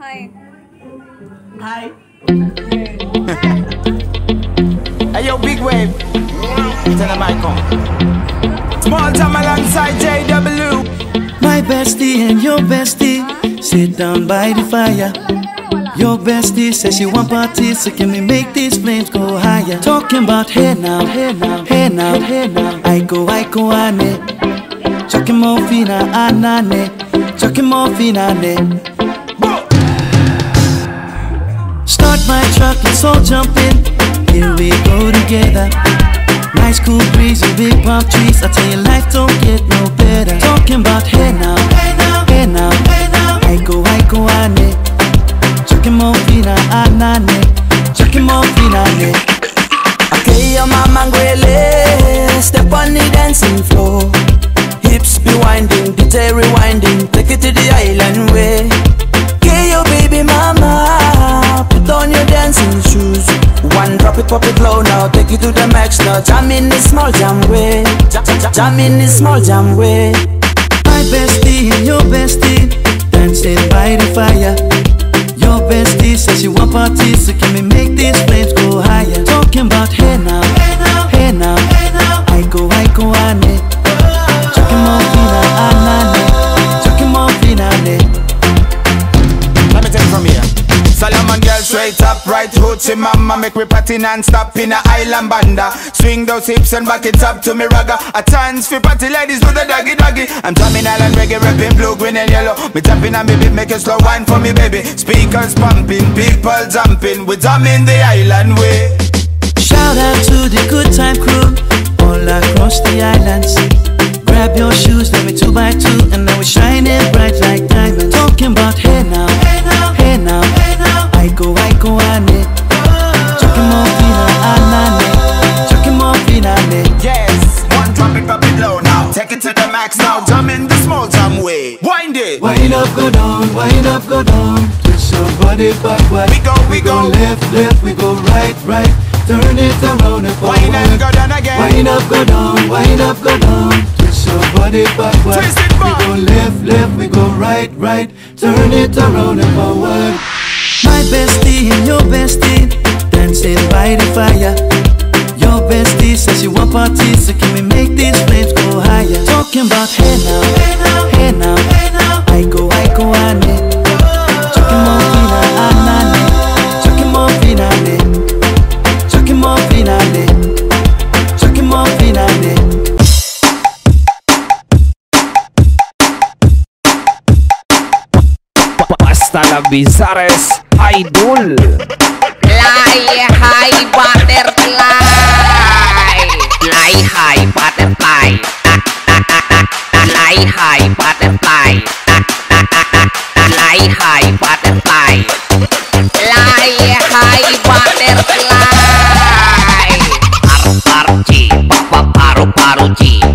Hi. Hi. Hey yo, big wave. Tell them I come. Small time alongside JW. My bestie and your bestie sit down by the fire. Your bestie says she want parties, so can we make these flames go higher? Talking about hey now, hey now, hey now, hey now. I go, I go, ane. Chucking more fina, anane. Chucking more fina, ne. Truck, let's all jump in. Here we go together. Nice cool breeze and big palm trees. I tell you, life don't get no better. Talking about hey now, hey now, hey now, hey now. I go, I go, ane. Chucking more fina, anane. Chucking more fina, ne. Okay, your mama ngwele. Step on the dancing floor. Hips be winding, detail rewinding. Take it to the island way. Okay, your baby mama. On your dancing shoes. One drop it, pop it low now. Take it to the max now. Jam in this small jam way. Jam, in this small jam way. My bestie and your bestie dancing by the fire. Your bestie says she want parties, so can we make these flames go higher? Talking about hey now, hey now, hey now, hey now. I go, I go, ane. Chucking more fina, anane. Chucking straight up, right hoochie mama Make me party non-stop in a island banda. Swing those hips and back it up to me ragga. A chance for party ladies do the doggy doggy. I'm drumming island reggae, rapping blue, green and yellow. Me tapping on me beat, make a slow wine for me baby. Speakers pumping, people jumping. We drumming the island way. Shout out to the good time crew all across the islands. Grab your shoes, let me two by two, and now we're Your body backward. We go, we go. left, left, we go right, right. Turn it around and forward. Wind and go down again Wind up, go down, wind up, go down. Twist your body backward. Twist it back. We go left, left, we go right, right. Turn it around and forward. My bestie and your bestie dancing by the fire. Your bestie says she want parties, so can we make these flames go higher? Talking about hey now, hey now, hey now, hey now. I go, I go, ane. Chucking Basta la bizarres Idol Fly high butterfly. Fly high butterfly. Fly high butterfly. Fly high butterfly. Fly high butterfly. Par par ci, papa paru paru ci.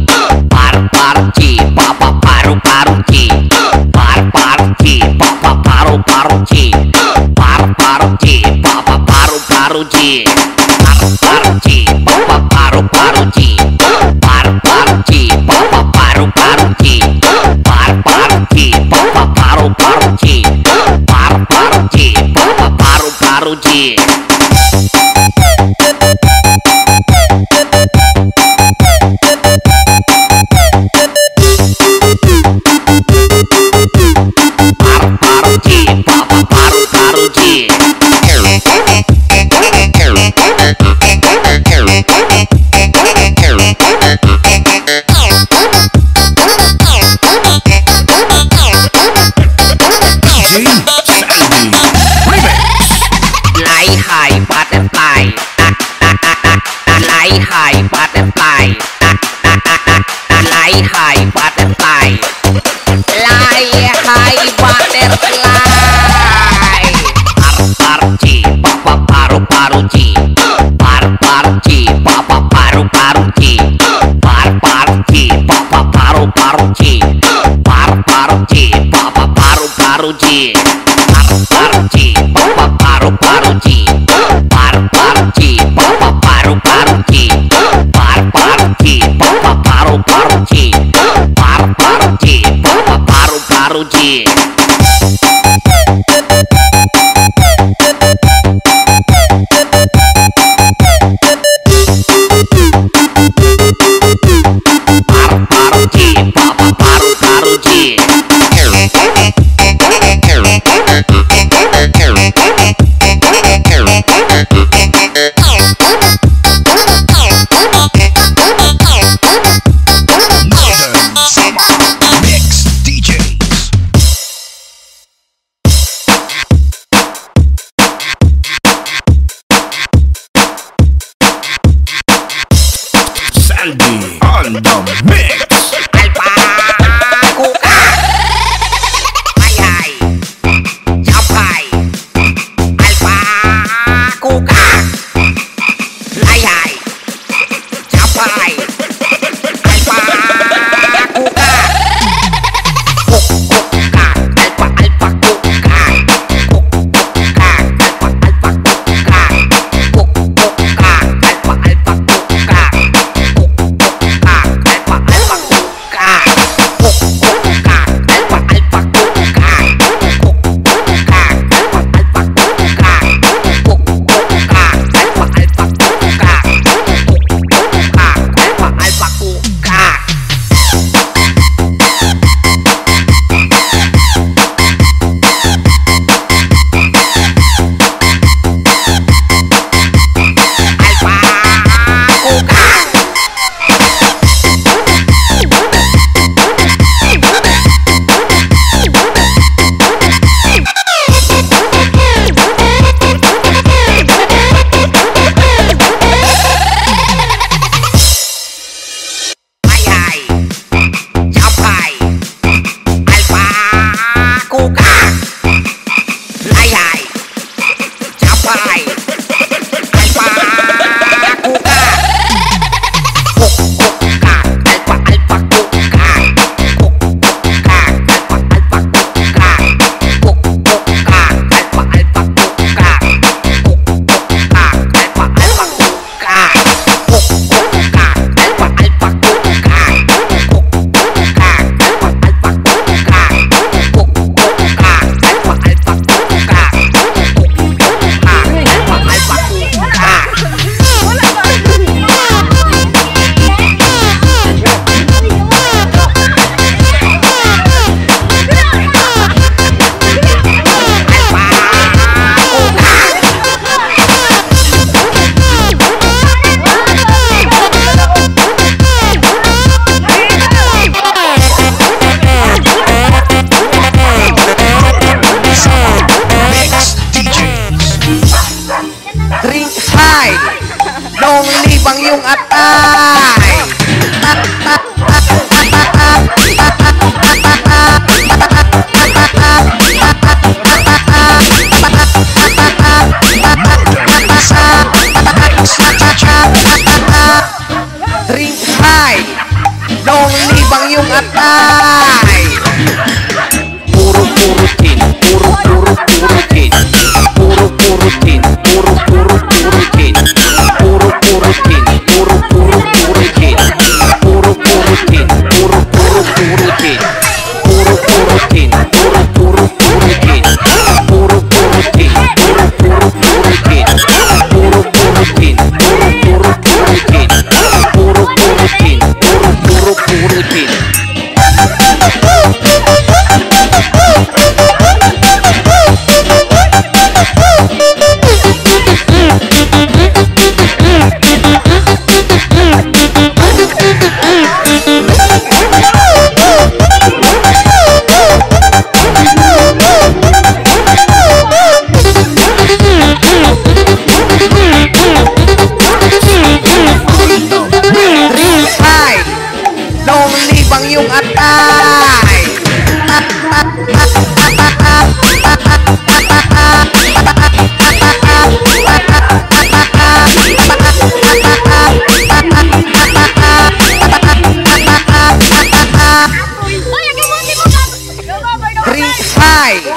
Bye.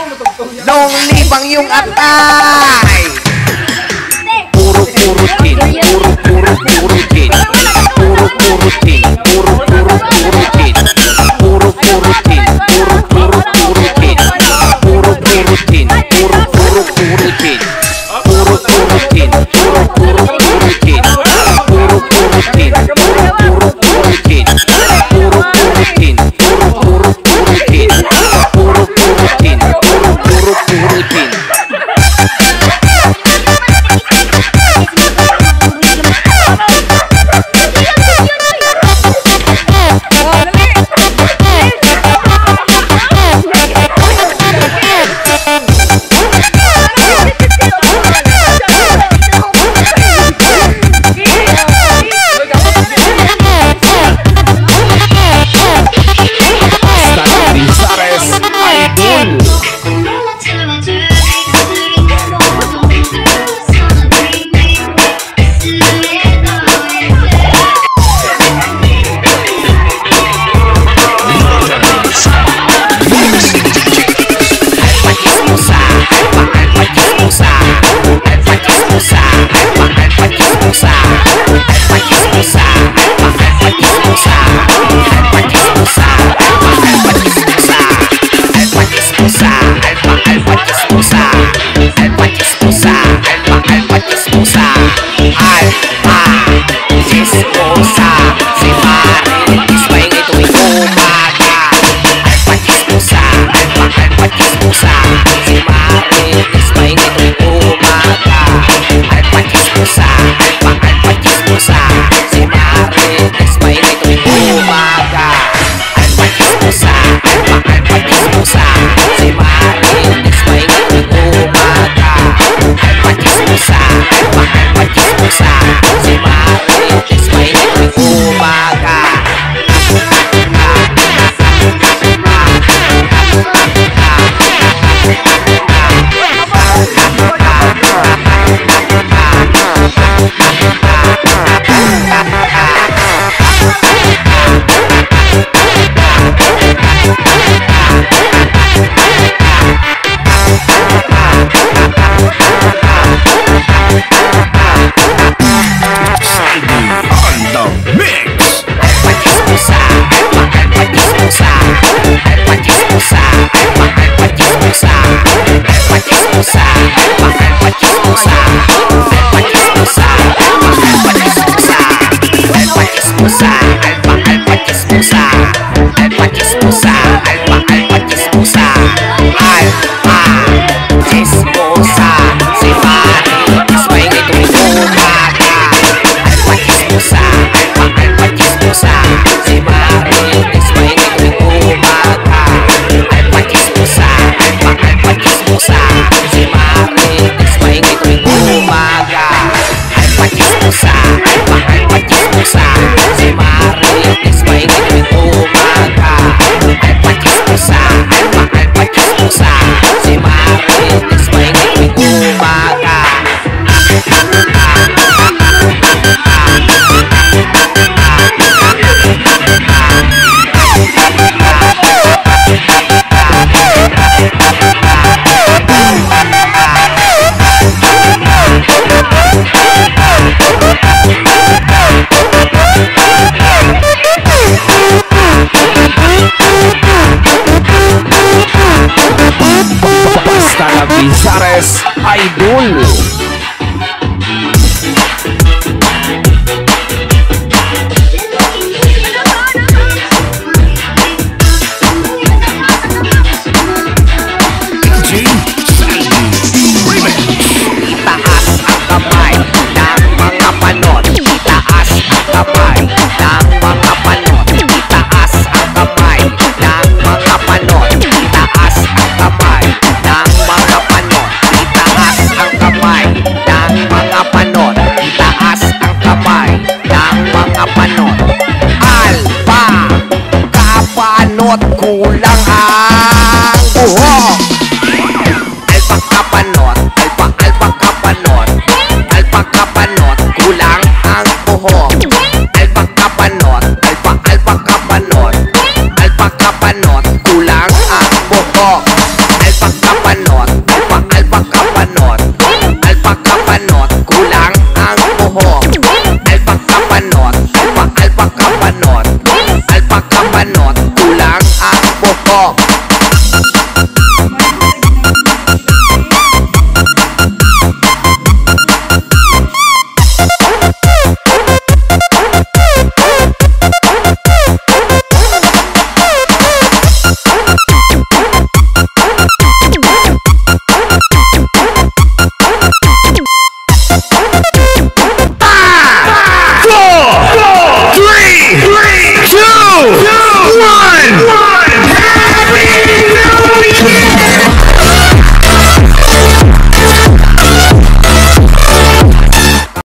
Long live ang atay! Puro puro tin, puro puro puro tin, puro puro tin, puro puro puro tin. Abizares Idol